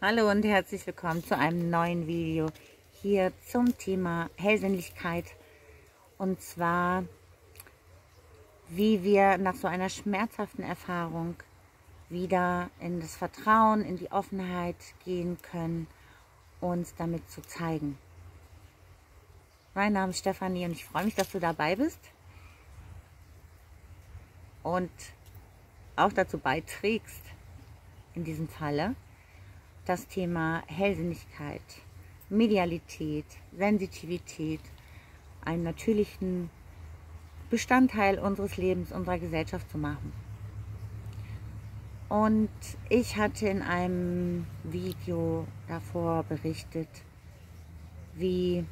Hallo und herzlich willkommen zu einem neuen Video hier zum Thema Hellsinnlichkeit und zwar wie wir nach so einer schmerzhaften Erfahrung wieder in das Vertrauen, in die Offenheit gehen können, uns damit zu zeigen. Mein Name ist Stefanie und ich freue mich, dass du dabei bist und auch dazu beiträgst, in diesem Falle, das Thema Hellsinnigkeit, Medialität, Sensitivität einen natürlichen Bestandteil unseres Lebens, unserer Gesellschaft zu machen. Und ich hatte in einem Video davor berichtet, wie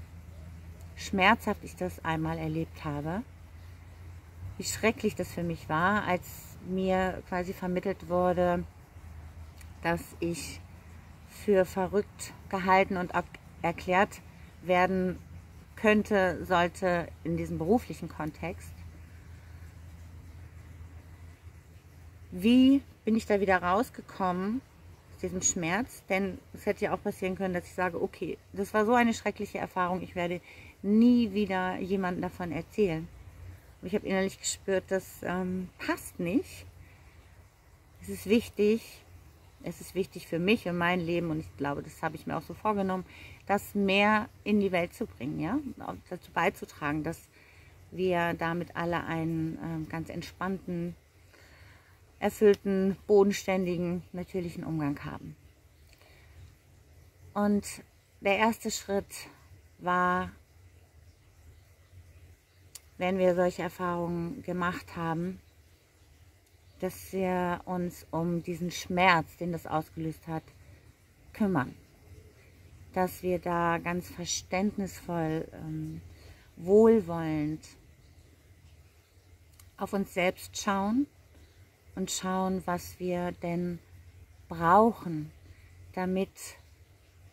schmerzhaft ich das einmal erlebt habe, wie schrecklich das für mich war, als mir quasi vermittelt wurde, dass ich für verrückt gehalten und erklärt werden könnte, sollte in diesem beruflichen Kontext. Wie bin ich da wieder rausgekommen aus diesem Schmerz? Denn es hätte ja auch passieren können, dass ich sage, okay, das war so eine schreckliche Erfahrung, ich werde nie wieder jemandem davon erzählen. Und ich habe innerlich gespürt, das ähm, passt nicht. Es ist wichtig, es ist wichtig für mich und mein Leben und ich glaube, das habe ich mir auch so vorgenommen, das mehr in die Welt zu bringen, ja, dazu beizutragen, dass wir damit alle einen äh, ganz entspannten, erfüllten, bodenständigen, natürlichen Umgang haben. Und der erste Schritt war, wenn wir solche Erfahrungen gemacht haben, dass wir uns um diesen Schmerz, den das ausgelöst hat, kümmern. Dass wir da ganz verständnisvoll, ähm, wohlwollend auf uns selbst schauen und schauen, was wir denn brauchen, damit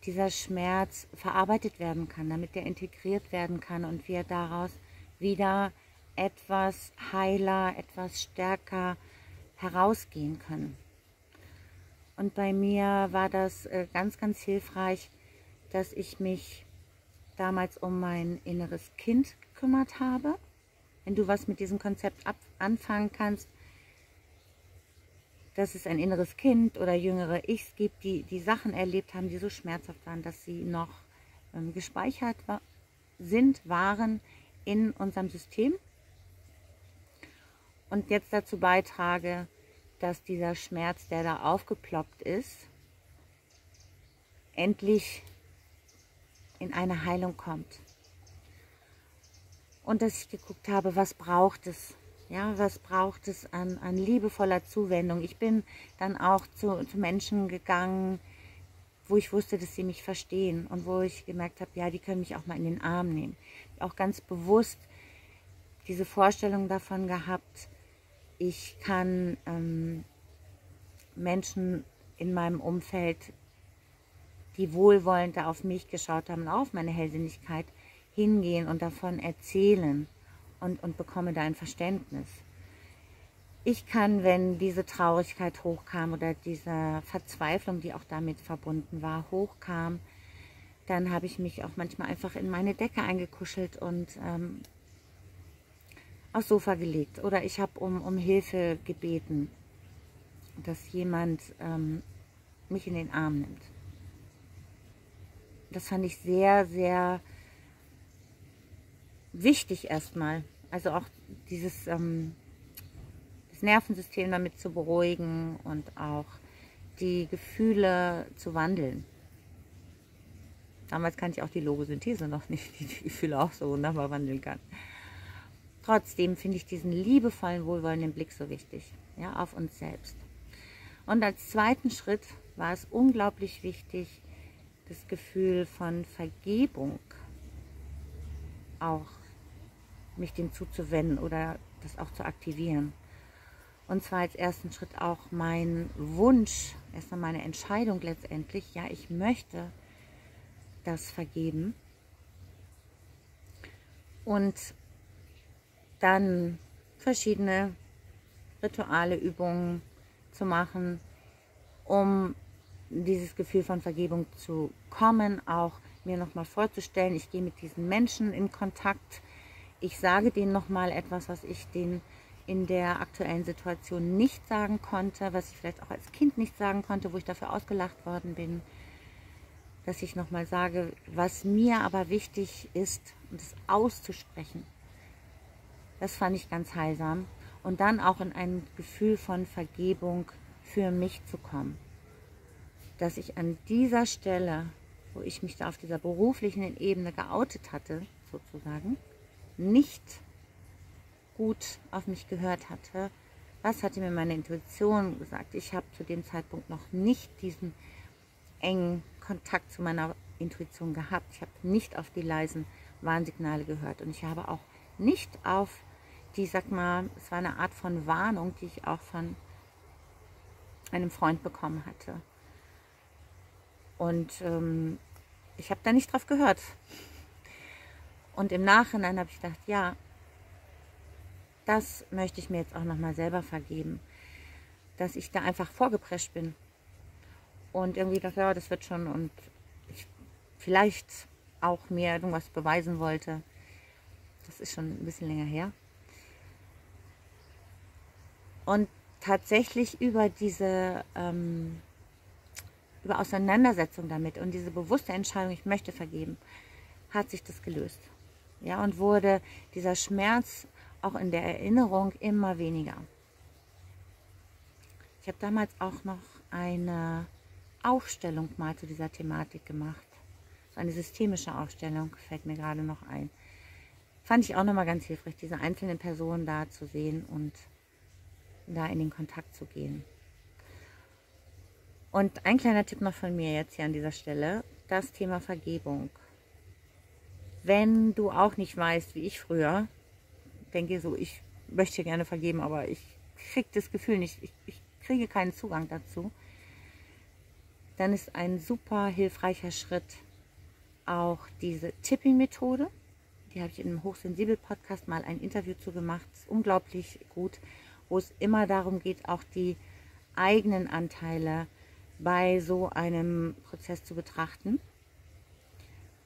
dieser Schmerz verarbeitet werden kann, damit er integriert werden kann und wir daraus wieder etwas heiler, etwas stärker herausgehen können. Und bei mir war das äh, ganz, ganz hilfreich, dass ich mich damals um mein inneres Kind gekümmert habe. Wenn du was mit diesem Konzept anfangen kannst, dass es ein inneres Kind oder jüngere Ichs gibt, die die Sachen erlebt haben, die so schmerzhaft waren, dass sie noch ähm, gespeichert war, sind, waren in unserem System. Und jetzt dazu beitrage, dass dieser Schmerz, der da aufgeploppt ist, endlich in eine Heilung kommt. Und dass ich geguckt habe, was braucht es? Ja, was braucht es an, an liebevoller Zuwendung? Ich bin dann auch zu, zu Menschen gegangen, wo ich wusste, dass sie mich verstehen und wo ich gemerkt habe, ja, die können mich auch mal in den Arm nehmen. Auch ganz bewusst diese Vorstellung davon gehabt, ich kann ähm, Menschen in meinem Umfeld, die wohlwollend auf mich geschaut haben, auf meine Hellsinnigkeit, hingehen und davon erzählen und, und bekomme da ein Verständnis. Ich kann, wenn diese Traurigkeit hochkam oder diese Verzweiflung, die auch damit verbunden war, hochkam, dann habe ich mich auch manchmal einfach in meine Decke eingekuschelt und ähm, aufs Sofa gelegt oder ich habe um, um Hilfe gebeten, dass jemand ähm, mich in den Arm nimmt. Das fand ich sehr, sehr wichtig erstmal. Also auch dieses ähm, das Nervensystem damit zu beruhigen und auch die Gefühle zu wandeln. Damals kannte ich auch die Logosynthese noch nicht, die die Gefühle auch so wunderbar wandeln kann. Trotzdem finde ich diesen liebevollen, wohlwollenden Blick so wichtig, ja, auf uns selbst. Und als zweiten Schritt war es unglaublich wichtig, das Gefühl von Vergebung auch mich dem zuzuwenden oder das auch zu aktivieren. Und zwar als ersten Schritt auch mein Wunsch, erstmal meine Entscheidung letztendlich, ja, ich möchte das vergeben. Und dann verschiedene Rituale, Übungen zu machen, um dieses Gefühl von Vergebung zu kommen, auch mir nochmal vorzustellen, ich gehe mit diesen Menschen in Kontakt, ich sage denen nochmal etwas, was ich denen in der aktuellen Situation nicht sagen konnte, was ich vielleicht auch als Kind nicht sagen konnte, wo ich dafür ausgelacht worden bin, dass ich nochmal sage, was mir aber wichtig ist, das auszusprechen. Das fand ich ganz heilsam. Und dann auch in ein Gefühl von Vergebung für mich zu kommen. Dass ich an dieser Stelle, wo ich mich da auf dieser beruflichen Ebene geoutet hatte, sozusagen, nicht gut auf mich gehört hatte. Was hatte mir meine Intuition gesagt? Ich habe zu dem Zeitpunkt noch nicht diesen engen Kontakt zu meiner Intuition gehabt. Ich habe nicht auf die leisen Warnsignale gehört und ich habe auch nicht auf die, sag mal, es war eine Art von Warnung, die ich auch von einem Freund bekommen hatte. Und ähm, ich habe da nicht drauf gehört. Und im Nachhinein habe ich gedacht, ja, das möchte ich mir jetzt auch nochmal selber vergeben, dass ich da einfach vorgeprescht bin und irgendwie dachte, ja, das wird schon und ich vielleicht auch mir irgendwas beweisen wollte. Das ist schon ein bisschen länger her. Und tatsächlich über diese ähm, über Auseinandersetzung damit und diese bewusste Entscheidung, ich möchte vergeben, hat sich das gelöst. Ja, und wurde dieser Schmerz auch in der Erinnerung immer weniger. Ich habe damals auch noch eine Aufstellung mal zu dieser Thematik gemacht. So eine systemische Aufstellung fällt mir gerade noch ein. Fand ich auch nochmal ganz hilfreich, diese einzelnen Personen da zu sehen und da in den Kontakt zu gehen. Und ein kleiner Tipp noch von mir jetzt hier an dieser Stelle, das Thema Vergebung. Wenn du auch nicht weißt, wie ich früher, denke so, ich möchte gerne vergeben, aber ich kriege das Gefühl nicht, ich, ich kriege keinen Zugang dazu, dann ist ein super hilfreicher Schritt auch diese Tipping-Methode. Die habe ich in einem Hochsensibel-Podcast mal ein Interview zu gemacht. Ist unglaublich gut, wo es immer darum geht, auch die eigenen Anteile bei so einem Prozess zu betrachten.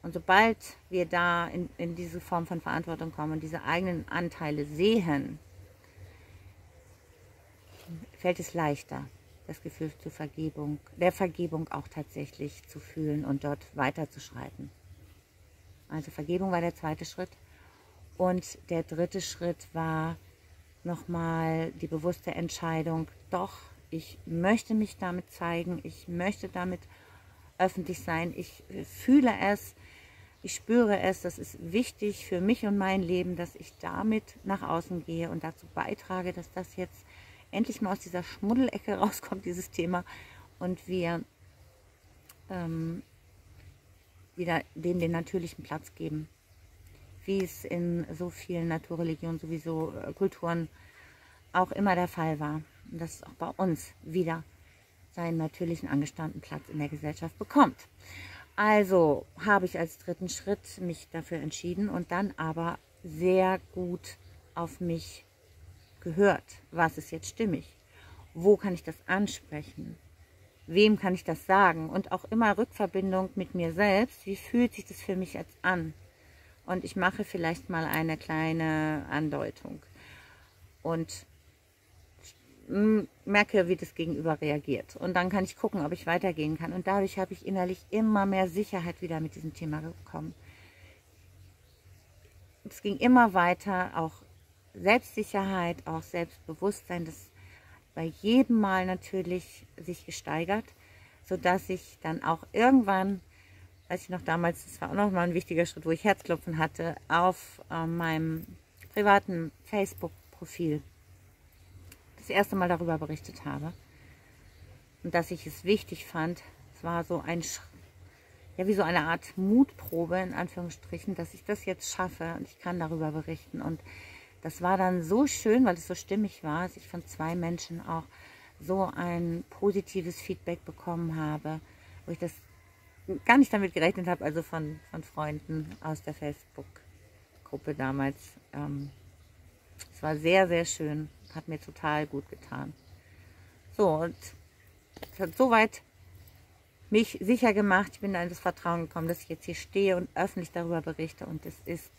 Und sobald wir da in, in diese Form von Verantwortung kommen und diese eigenen Anteile sehen, fällt es leichter, das Gefühl zur Vergebung, der Vergebung auch tatsächlich zu fühlen und dort weiterzuschreiten. Also Vergebung war der zweite Schritt. Und der dritte Schritt war nochmal die bewusste Entscheidung, doch, ich möchte mich damit zeigen, ich möchte damit öffentlich sein, ich fühle es, ich spüre es, das ist wichtig für mich und mein Leben, dass ich damit nach außen gehe und dazu beitrage, dass das jetzt endlich mal aus dieser Schmuddelecke rauskommt, dieses Thema, und wir ähm, wieder dem den natürlichen Platz geben, wie es in so vielen Naturreligionen, sowieso äh, Kulturen auch immer der Fall war. Und dass es auch bei uns wieder seinen natürlichen angestammten Platz in der Gesellschaft bekommt. Also habe ich als dritten Schritt mich dafür entschieden und dann aber sehr gut auf mich gehört. Was ist jetzt stimmig? Wo kann ich das ansprechen? Wem kann ich das sagen? Und auch immer Rückverbindung mit mir selbst. Wie fühlt sich das für mich jetzt an? Und ich mache vielleicht mal eine kleine Andeutung. Und merke, wie das Gegenüber reagiert. Und dann kann ich gucken, ob ich weitergehen kann. Und dadurch habe ich innerlich immer mehr Sicherheit wieder mit diesem Thema bekommen. Es ging immer weiter, auch Selbstsicherheit, auch Selbstbewusstsein, das bei jedem Mal natürlich sich gesteigert, sodass ich dann auch irgendwann, weiß ich noch damals, das war auch noch mal ein wichtiger Schritt, wo ich Herzklopfen hatte, auf äh, meinem privaten Facebook-Profil das erste Mal darüber berichtet habe. Und dass ich es wichtig fand, es war so ein, ja, wie so eine Art Mutprobe, in Anführungsstrichen, dass ich das jetzt schaffe und ich kann darüber berichten. Und das war dann so schön, weil es so stimmig war, dass ich von zwei Menschen auch so ein positives Feedback bekommen habe, wo ich das gar nicht damit gerechnet habe, also von, von Freunden aus der Facebook-Gruppe damals. Ähm, es war sehr, sehr schön hat mir total gut getan. So, und es hat soweit mich sicher gemacht, ich bin da in das Vertrauen gekommen, dass ich jetzt hier stehe und öffentlich darüber berichte und es ist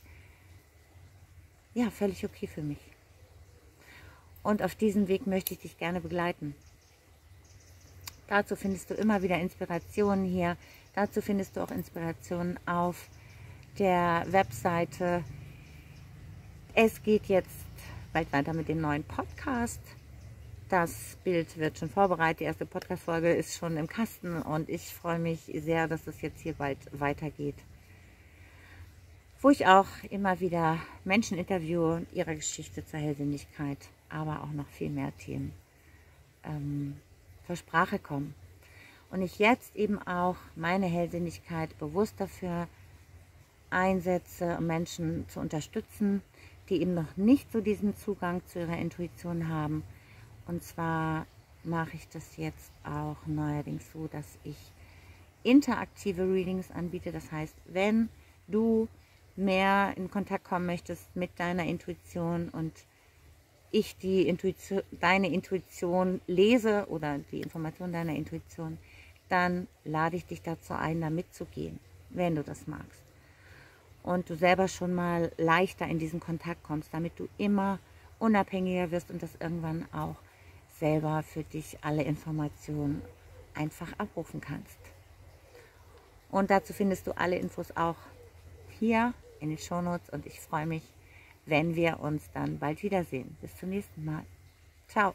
ja völlig okay für mich. Und auf diesem Weg möchte ich dich gerne begleiten. Dazu findest du immer wieder Inspirationen hier. Dazu findest du auch Inspirationen auf der Webseite. Es geht jetzt bald weiter mit dem neuen Podcast. Das Bild wird schon vorbereitet. Die erste Podcast-Folge ist schon im Kasten und ich freue mich sehr, dass es jetzt hier bald weitergeht. Wo ich auch immer wieder Menschen interviewe und ihre Geschichte zur Hellsinnigkeit, aber auch noch viel mehr Themen ähm, zur Sprache kommen. Und ich jetzt eben auch meine Hellsinnigkeit bewusst dafür einsetze, um Menschen zu unterstützen, die eben noch nicht so diesen Zugang zu ihrer Intuition haben und zwar mache ich das jetzt auch neuerdings so, dass ich interaktive Readings anbiete. Das heißt, wenn du mehr in Kontakt kommen möchtest mit deiner Intuition und ich die Intuition, deine Intuition lese oder die Information deiner Intuition, dann lade ich dich dazu ein, da mitzugehen, wenn du das magst. Und du selber schon mal leichter in diesen Kontakt kommst, damit du immer unabhängiger wirst und das irgendwann auch selber für dich alle Informationen einfach abrufen kannst. Und dazu findest du alle Infos auch hier in den Shownotes und ich freue mich, wenn wir uns dann bald wiedersehen. Bis zum nächsten Mal. Ciao.